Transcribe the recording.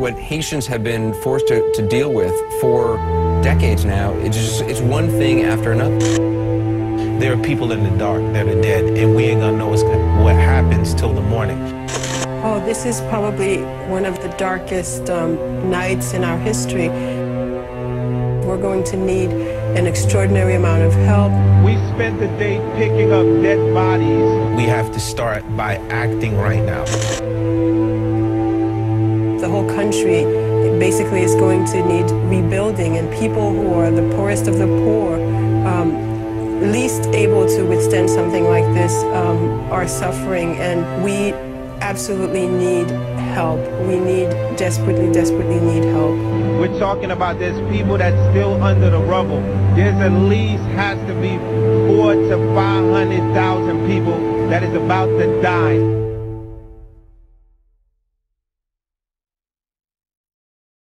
what Haitians have been forced to, to deal with for decades now. It's just it's one thing after another. There are people in the dark that are dead, and we ain't gonna know what's gonna, what happens till the morning. Oh, this is probably one of the darkest um, nights in our history. We're going to need an extraordinary amount of help. We spent the day picking up dead bodies. We have to start by acting right now. The whole country basically is going to need rebuilding, and people who are the poorest of the poor, um, least able to withstand something like this, um, are suffering, and we absolutely need help. We need, desperately, desperately need help. We're talking about there's people that's still under the rubble. There's at least has to be four to 500,000 people that is about to die.